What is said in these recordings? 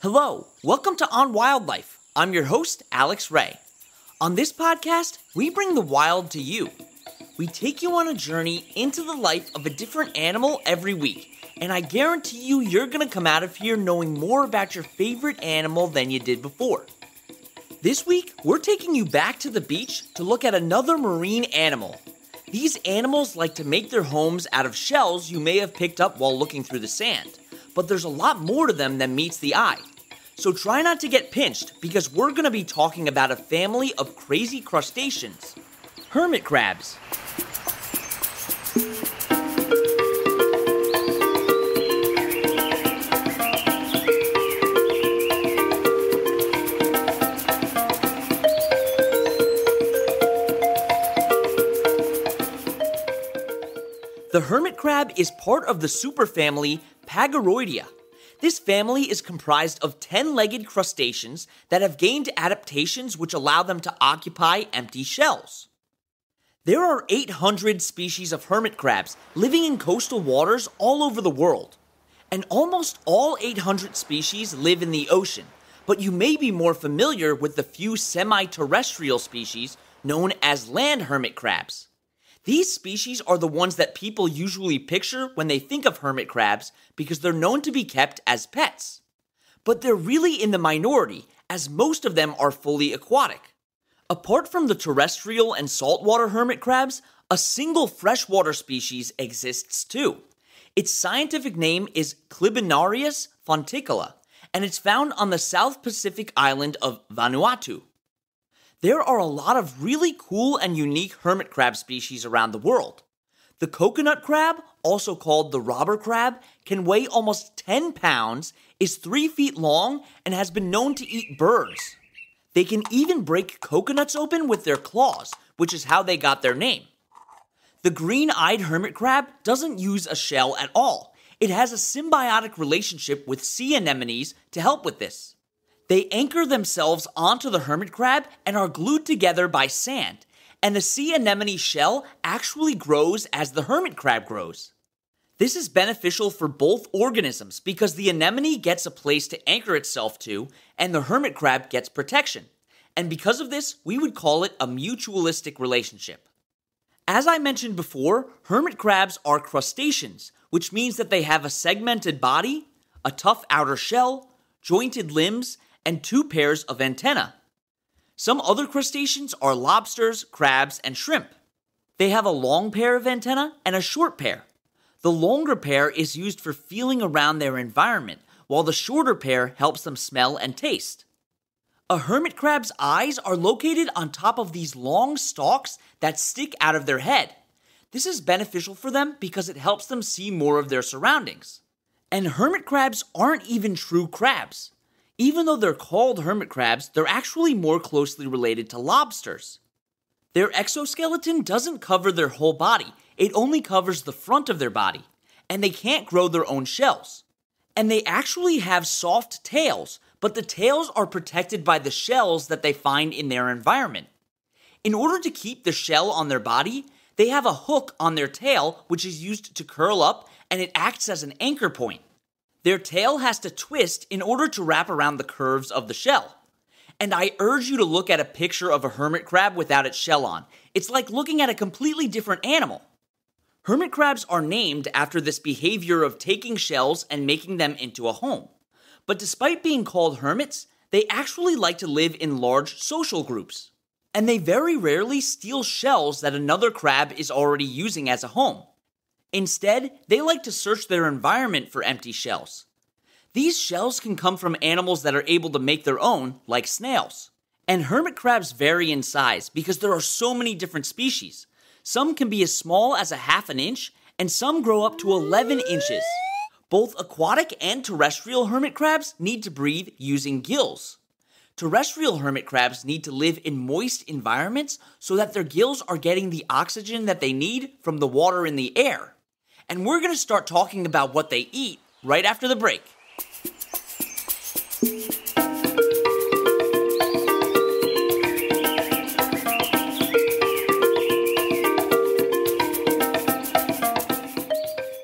Hello, welcome to On Wildlife. I'm your host, Alex Ray. On this podcast, we bring the wild to you. We take you on a journey into the life of a different animal every week, and I guarantee you you're gonna come out of here knowing more about your favorite animal than you did before. This week, we're taking you back to the beach to look at another marine animal. These animals like to make their homes out of shells you may have picked up while looking through the sand but there's a lot more to them than meets the eye. So try not to get pinched because we're going to be talking about a family of crazy crustaceans hermit crabs. The hermit crab is part of the superfamily Paguroidea. This family is comprised of 10 legged crustaceans that have gained adaptations which allow them to occupy empty shells. There are 800 species of hermit crabs living in coastal waters all over the world. And almost all 800 species live in the ocean, but you may be more familiar with the few semi terrestrial species known as land hermit crabs. These species are the ones that people usually picture when they think of hermit crabs because they're known to be kept as pets. But they're really in the minority, as most of them are fully aquatic. Apart from the terrestrial and saltwater hermit crabs, a single freshwater species exists too. Its scientific name is Clibanarius fonticola, and it's found on the South Pacific island of Vanuatu there are a lot of really cool and unique hermit crab species around the world. The coconut crab, also called the robber crab, can weigh almost 10 pounds, is 3 feet long, and has been known to eat birds. They can even break coconuts open with their claws, which is how they got their name. The green eyed hermit crab doesn't use a shell at all. It has a symbiotic relationship with sea anemones to help with this. They anchor themselves onto the hermit crab and are glued together by sand, and the sea anemone shell actually grows as the hermit crab grows. This is beneficial for both organisms because the anemone gets a place to anchor itself to, and the hermit crab gets protection. And because of this, we would call it a mutualistic relationship. As I mentioned before, hermit crabs are crustaceans, which means that they have a segmented body, a tough outer shell, jointed limbs, and two pairs of antennae. Some other crustaceans are lobsters, crabs, and shrimp. They have a long pair of antennae and a short pair. The longer pair is used for feeling around their environment, while the shorter pair helps them smell and taste. A hermit crab's eyes are located on top of these long stalks that stick out of their head. This is beneficial for them because it helps them see more of their surroundings. And hermit crabs aren't even true crabs. Even though they're called hermit crabs, they're actually more closely related to lobsters. Their exoskeleton doesn't cover their whole body, it only covers the front of their body, and they can't grow their own shells. And they actually have soft tails, but the tails are protected by the shells that they find in their environment. In order to keep the shell on their body, they have a hook on their tail which is used to curl up and it acts as an anchor point. Their tail has to twist in order to wrap around the curves of the shell. And I urge you to look at a picture of a hermit crab without its shell on. It's like looking at a completely different animal. Hermit crabs are named after this behavior of taking shells and making them into a home. But despite being called hermits, they actually like to live in large social groups. And they very rarely steal shells that another crab is already using as a home. Instead, they like to search their environment for empty shells. These shells can come from animals that are able to make their own, like snails. And hermit crabs vary in size because there are so many different species. Some can be as small as a half an inch, and some grow up to 11 inches. Both aquatic and terrestrial hermit crabs need to breathe using gills. Terrestrial hermit crabs need to live in moist environments so that their gills are getting the oxygen that they need from the water in the air and we're going to start talking about what they eat right after the break.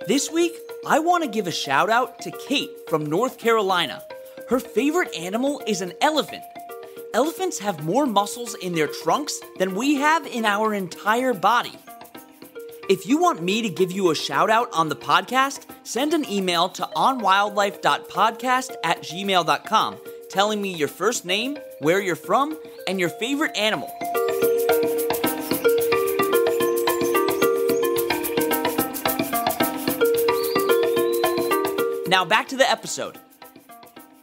This week, I want to give a shout out to Kate from North Carolina. Her favorite animal is an elephant. Elephants have more muscles in their trunks than we have in our entire body. If you want me to give you a shout out on the podcast, send an email to onwildlife.podcast at gmail.com telling me your first name, where you're from, and your favorite animal. Now back to the episode.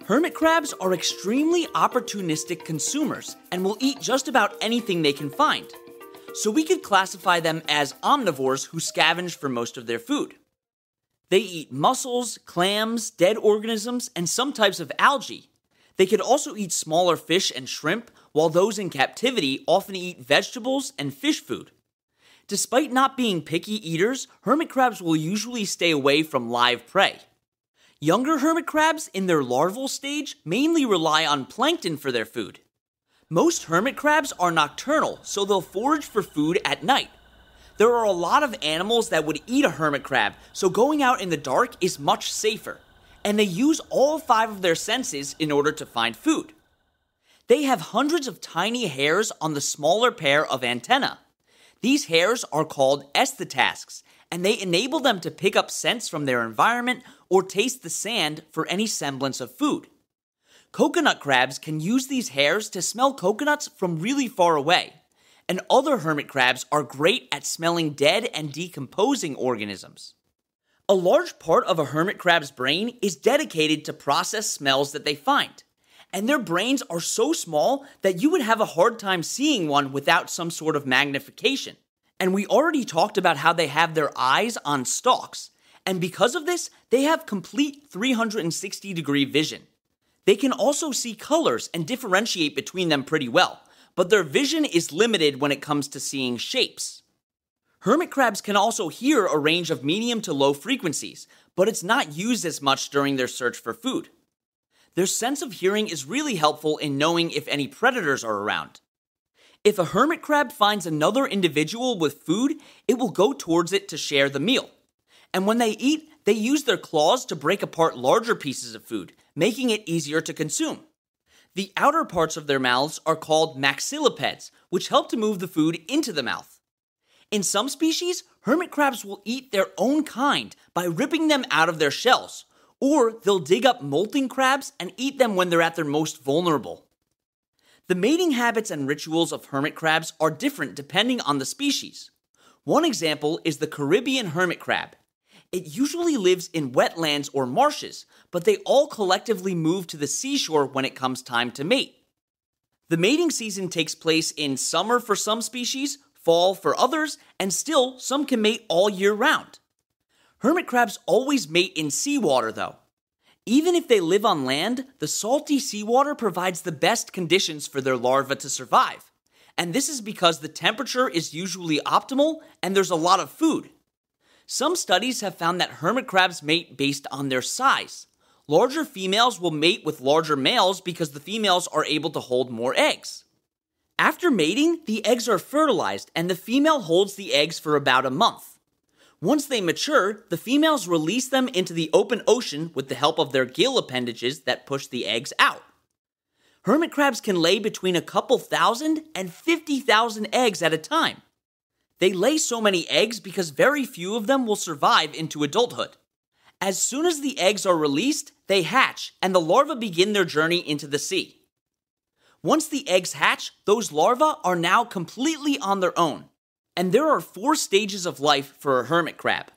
Hermit crabs are extremely opportunistic consumers and will eat just about anything they can find. So we could classify them as omnivores who scavenge for most of their food. They eat mussels, clams, dead organisms, and some types of algae. They could also eat smaller fish and shrimp, while those in captivity often eat vegetables and fish food. Despite not being picky eaters, hermit crabs will usually stay away from live prey. Younger hermit crabs in their larval stage mainly rely on plankton for their food. Most hermit crabs are nocturnal, so they'll forage for food at night. There are a lot of animals that would eat a hermit crab, so going out in the dark is much safer. And they use all five of their senses in order to find food. They have hundreds of tiny hairs on the smaller pair of antennae. These hairs are called aesthetascs, and they enable them to pick up scents from their environment or taste the sand for any semblance of food. Coconut crabs can use these hairs to smell coconuts from really far away, and other hermit crabs are great at smelling dead and decomposing organisms. A large part of a hermit crab's brain is dedicated to process smells that they find, and their brains are so small that you would have a hard time seeing one without some sort of magnification. And we already talked about how they have their eyes on stalks. And because of this, they have complete 360 degree vision. They can also see colors and differentiate between them pretty well, but their vision is limited when it comes to seeing shapes. Hermit crabs can also hear a range of medium to low frequencies, but it's not used as much during their search for food. Their sense of hearing is really helpful in knowing if any predators are around. If a hermit crab finds another individual with food, it will go towards it to share the meal. And when they eat, they use their claws to break apart larger pieces of food, making it easier to consume. The outer parts of their mouths are called maxillipeds, which help to move the food into the mouth. In some species, hermit crabs will eat their own kind by ripping them out of their shells, or they'll dig up molting crabs and eat them when they're at their most vulnerable. The mating habits and rituals of hermit crabs are different depending on the species. One example is the Caribbean hermit crab. It usually lives in wetlands or marshes, but they all collectively move to the seashore when it comes time to mate. The mating season takes place in summer for some species, fall for others, and still some can mate all year round. Hermit crabs always mate in seawater though. Even if they live on land, the salty seawater provides the best conditions for their larvae to survive. And this is because the temperature is usually optimal and there's a lot of food. Some studies have found that hermit crabs mate based on their size. Larger females will mate with larger males because the females are able to hold more eggs. After mating, the eggs are fertilized and the female holds the eggs for about a month. Once they mature, the females release them into the open ocean with the help of their gill appendages that push the eggs out. Hermit crabs can lay between a couple thousand and 50,000 eggs at a time. They lay so many eggs because very few of them will survive into adulthood. As soon as the eggs are released, they hatch and the larvae begin their journey into the sea. Once the eggs hatch, those larvae are now completely on their own. And there are four stages of life for a hermit crab.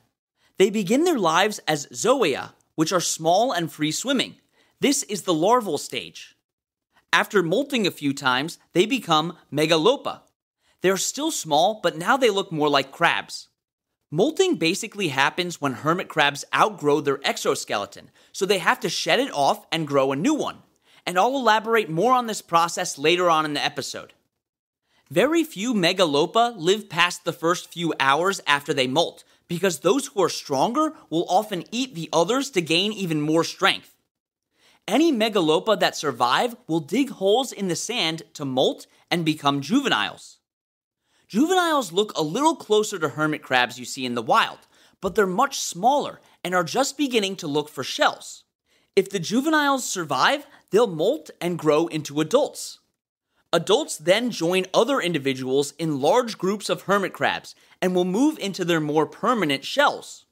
They begin their lives as zoea, which are small and free swimming. This is the larval stage. After molting a few times, they become megalopa. They're still small, but now they look more like crabs. Molting basically happens when hermit crabs outgrow their exoskeleton, so they have to shed it off and grow a new one. And I'll elaborate more on this process later on in the episode. Very few megalopa live past the first few hours after they molt, because those who are stronger will often eat the others to gain even more strength. Any megalopa that survive will dig holes in the sand to molt and become juveniles. Juveniles look a little closer to hermit crabs you see in the wild, but they're much smaller and are just beginning to look for shells. If the juveniles survive, they'll molt and grow into adults. Adults then join other individuals in large groups of hermit crabs and will move into their more permanent shells.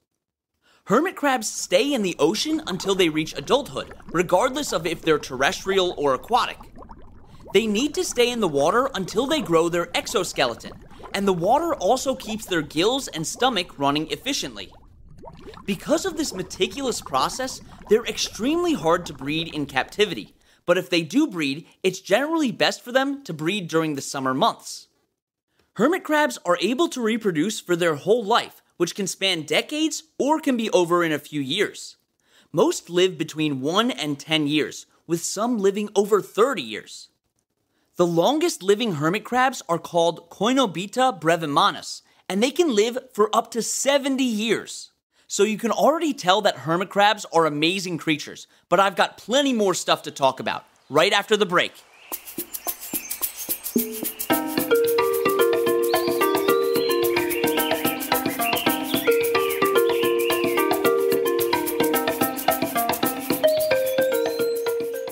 Hermit crabs stay in the ocean until they reach adulthood, regardless of if they're terrestrial or aquatic. They need to stay in the water until they grow their exoskeleton, and the water also keeps their gills and stomach running efficiently. Because of this meticulous process, they're extremely hard to breed in captivity, but if they do breed, it's generally best for them to breed during the summer months. Hermit crabs are able to reproduce for their whole life, which can span decades or can be over in a few years. Most live between 1 and 10 years, with some living over 30 years. The longest living hermit crabs are called Coenobita brevimanus, and they can live for up to 70 years. So you can already tell that hermit crabs are amazing creatures, but I've got plenty more stuff to talk about right after the break.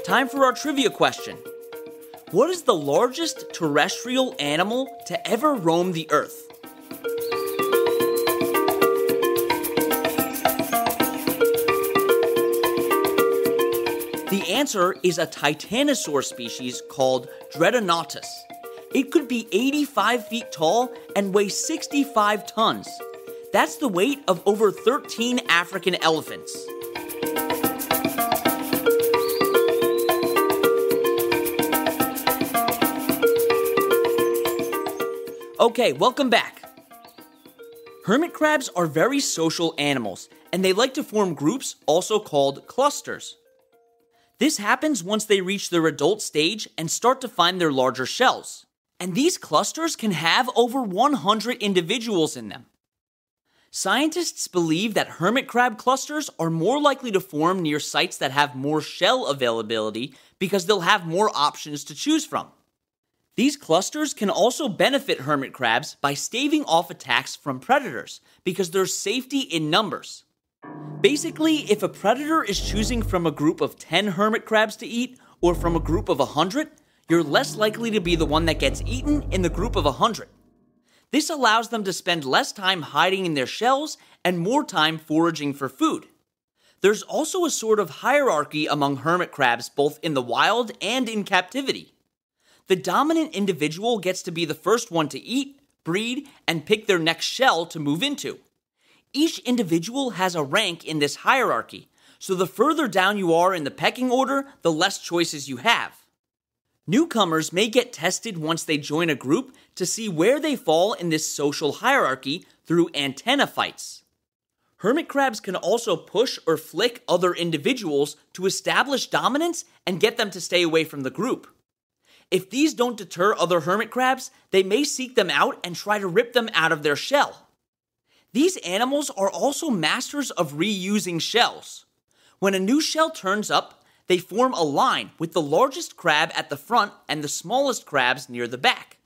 Time for our trivia question. What is the largest terrestrial animal to ever roam the earth? The answer is a titanosaur species called Dreadnoughtus. It could be 85 feet tall and weigh 65 tons. That's the weight of over 13 African elephants. Okay, welcome back. Hermit crabs are very social animals, and they like to form groups also called clusters. This happens once they reach their adult stage and start to find their larger shells. And these clusters can have over 100 individuals in them. Scientists believe that hermit crab clusters are more likely to form near sites that have more shell availability because they'll have more options to choose from. These clusters can also benefit hermit crabs by staving off attacks from predators because there's safety in numbers. Basically, if a predator is choosing from a group of 10 hermit crabs to eat or from a group of 100, you're less likely to be the one that gets eaten in the group of 100. This allows them to spend less time hiding in their shells and more time foraging for food. There's also a sort of hierarchy among hermit crabs both in the wild and in captivity. The dominant individual gets to be the first one to eat, breed, and pick their next shell to move into. Each individual has a rank in this hierarchy, so the further down you are in the pecking order, the less choices you have. Newcomers may get tested once they join a group to see where they fall in this social hierarchy through antenna fights. Hermit crabs can also push or flick other individuals to establish dominance and get them to stay away from the group. If these don't deter other hermit crabs, they may seek them out and try to rip them out of their shell. These animals are also masters of reusing shells. When a new shell turns up, they form a line with the largest crab at the front and the smallest crabs near the back.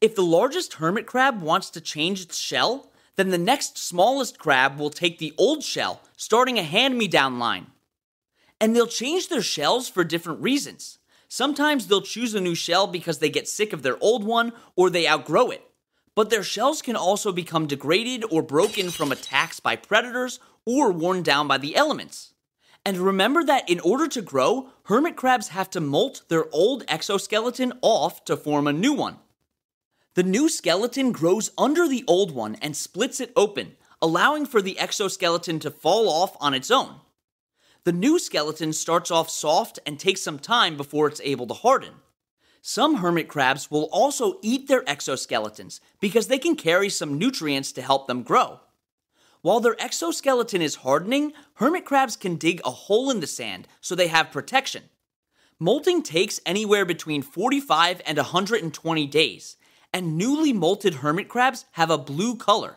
If the largest hermit crab wants to change its shell, then the next smallest crab will take the old shell, starting a hand me down line. And they'll change their shells for different reasons. Sometimes they'll choose a new shell because they get sick of their old one or they outgrow it but their shells can also become degraded or broken from attacks by predators or worn down by the elements. And remember that in order to grow, hermit crabs have to molt their old exoskeleton off to form a new one. The new skeleton grows under the old one and splits it open, allowing for the exoskeleton to fall off on its own. The new skeleton starts off soft and takes some time before it's able to harden. Some hermit crabs will also eat their exoskeletons because they can carry some nutrients to help them grow. While their exoskeleton is hardening, hermit crabs can dig a hole in the sand so they have protection. Molting takes anywhere between 45 and 120 days, and newly molted hermit crabs have a blue color.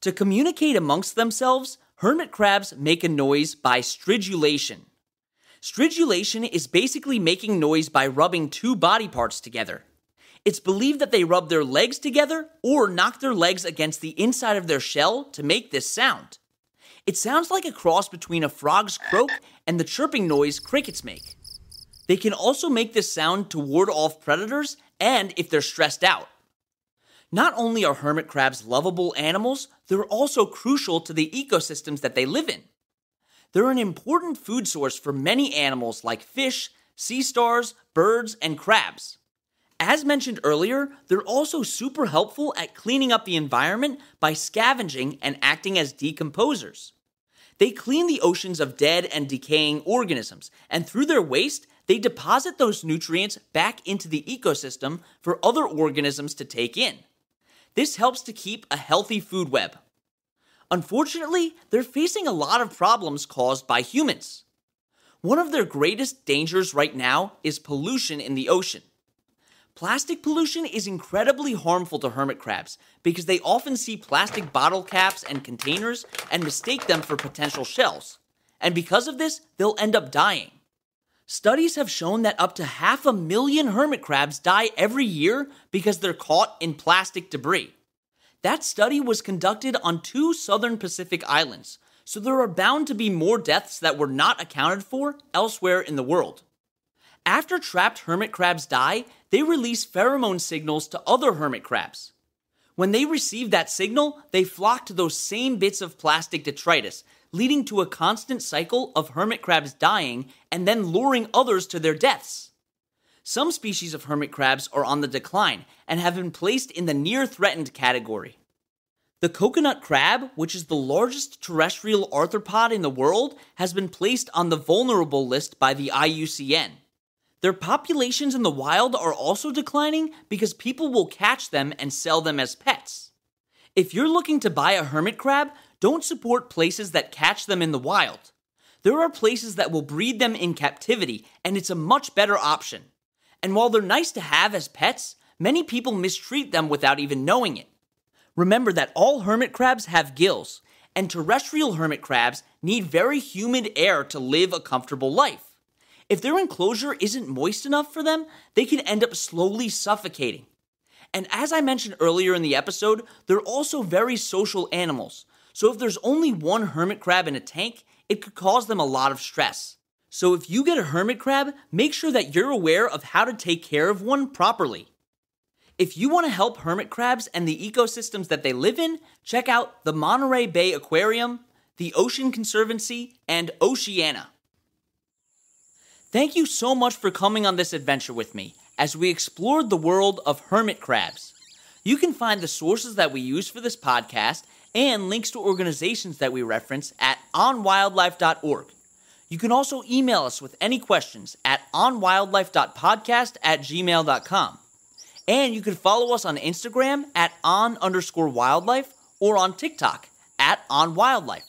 To communicate amongst themselves, hermit crabs make a noise by stridulation. Stridulation is basically making noise by rubbing two body parts together. It's believed that they rub their legs together or knock their legs against the inside of their shell to make this sound. It sounds like a cross between a frog's croak and the chirping noise crickets make. They can also make this sound to ward off predators and if they're stressed out. Not only are hermit crabs lovable animals, they're also crucial to the ecosystems that they live in. They're an important food source for many animals like fish, sea stars, birds, and crabs. As mentioned earlier, they're also super helpful at cleaning up the environment by scavenging and acting as decomposers. They clean the oceans of dead and decaying organisms, and through their waste, they deposit those nutrients back into the ecosystem for other organisms to take in. This helps to keep a healthy food web. Unfortunately, they're facing a lot of problems caused by humans. One of their greatest dangers right now is pollution in the ocean. Plastic pollution is incredibly harmful to hermit crabs because they often see plastic bottle caps and containers and mistake them for potential shells. And because of this, they'll end up dying. Studies have shown that up to half a million hermit crabs die every year because they're caught in plastic debris. That study was conducted on two southern Pacific islands, so there are bound to be more deaths that were not accounted for elsewhere in the world. After trapped hermit crabs die, they release pheromone signals to other hermit crabs. When they receive that signal, they flock to those same bits of plastic detritus, leading to a constant cycle of hermit crabs dying and then luring others to their deaths. Some species of hermit crabs are on the decline and have been placed in the near threatened category. The coconut crab, which is the largest terrestrial arthropod in the world, has been placed on the vulnerable list by the IUCN. Their populations in the wild are also declining because people will catch them and sell them as pets. If you're looking to buy a hermit crab, don't support places that catch them in the wild. There are places that will breed them in captivity, and it's a much better option. And while they're nice to have as pets, many people mistreat them without even knowing it. Remember that all hermit crabs have gills, and terrestrial hermit crabs need very humid air to live a comfortable life. If their enclosure isn't moist enough for them, they can end up slowly suffocating. And as I mentioned earlier in the episode, they're also very social animals. So if there's only one hermit crab in a tank, it could cause them a lot of stress. So if you get a hermit crab, make sure that you're aware of how to take care of one properly. If you want to help hermit crabs and the ecosystems that they live in, check out the Monterey Bay Aquarium, the Ocean Conservancy, and Oceana. Thank you so much for coming on this adventure with me as we explored the world of hermit crabs. You can find the sources that we use for this podcast and links to organizations that we reference at onwildlife.org. You can also email us with any questions at onwildlife.podcast at gmail.com. And you can follow us on Instagram at on underscore wildlife or on TikTok at onwildlife.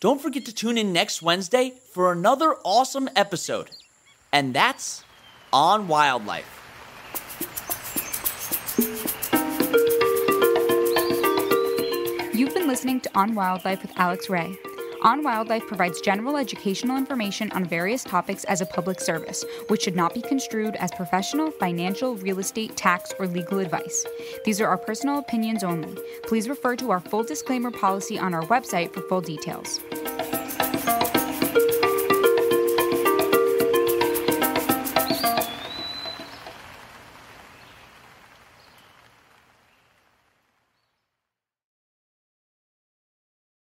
Don't forget to tune in next Wednesday for another awesome episode. And that's On Wildlife. Listening to On Wildlife with Alex Ray. On Wildlife provides general educational information on various topics as a public service, which should not be construed as professional, financial, real estate, tax, or legal advice. These are our personal opinions only. Please refer to our full disclaimer policy on our website for full details.